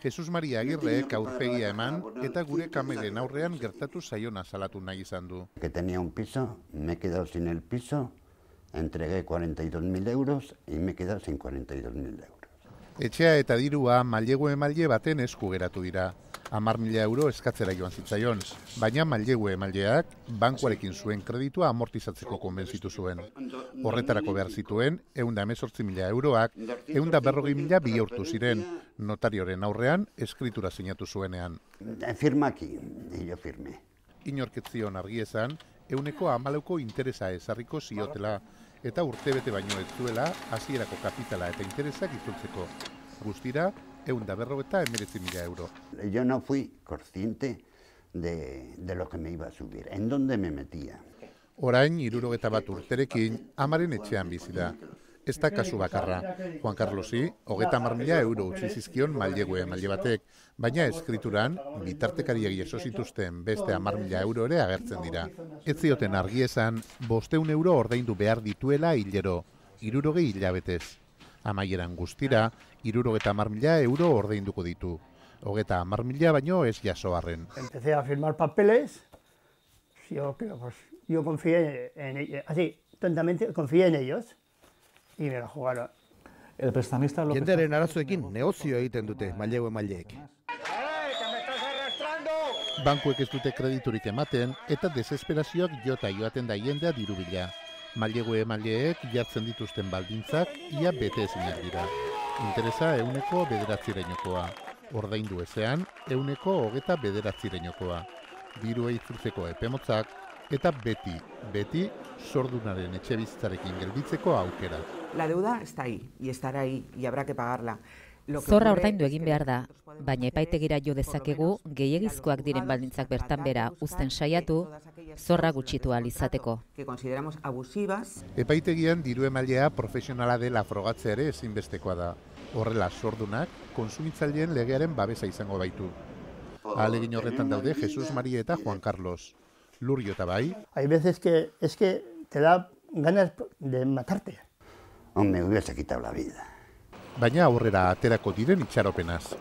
Jesus Maria Agirreek aurpegia eman eta gure kameren aurrean gertatu zaiona salatu nahi izan du. Que tenía un piso, me he quedado sin el piso, entregué 42.000 euros y me he quedado sin 42.000 euros. Etxea eta dirua mailegu emaile baten esku geratu dira. Amar mila euro eskatzera joan zitzaion, baina mailegu emaileak bankuarekin zuen kreditua amortizatzeko konbentzitu zuen. Horretarako behar zituen, eunda emezortzi mila euroak, eunda berrogi mila bihurtu ziren, notarioren aurrean eskritura sinatu zuenean. Firma aquí, y yo firmé. Inorketzion argi esan, euneko amaleuko interesa ezarriko ziotela, eta urtebete baino ez zuela hasierako kapitala eta interesak itzultzeko. Guztira, egun da berro eta emeretzi mila euro. Yo no fui consciente de, de lo que me iba a subir, en dónde me metía. Orain, irurogeta bat urterekin, amaren etxean bizi da. Ez da kasu bakarra. Juan Carlosi, hogeta mar mila euro utzi zizkion mailegue maile batek, baina eskrituran, bitartekariak jaso zituzten beste amar mila euro ere agertzen dira. Ez zioten argi esan, bosteun euro ordaindu behar dituela hilero, irurogei hilabetez. Amaieran guztira, irurogeta amar mila euro ordainduko ditu. Hogeta amar mila baino ez jaso arren. Empecé a firmar papeles, yo, pues, yo confié en ellos, así, tontamente confié en ellos la jugaron. El prestamista lo Jenderen arazoekin negozio egiten dute mailegu emaileek. Bankuek ez dute krediturik ematen eta desesperazioak jota joaten da jendea dirubila. Mailegu emaileek jartzen dituzten baldintzak ia bete ezinak dira. Interesa euneko bederatzireinokoa. Ordaindu ezean, euneko hogeta bederatzireinokoa. Dirua itzultzeko epemotzak, eta beti, beti, sordunaren etxe bizitzarekin gelditzeko aukera. La deuda está ahí y estará ahí y habrá que pagarla. Zorra ordaindu egin behar da, baina epaitegira jo dezakegu gehiegizkoak diren baldintzak bertan bera uzten saiatu, zorra gutxitu ahal izateko. que consideramos abusivas Epaitegian diru emailea profesionala dela frogatzea ere ezinbestekoa da. Horrela sordunak konsumitzaileen legearen babesa izango baitu. Ahalegin horretan daude Jesus Maria eta Juan Carlos. Lurio eta bai, Hay veces que es que te da ganas de matarte. O me hubiese quitado la vida. baina aurrera aterako diren itxaropenaz.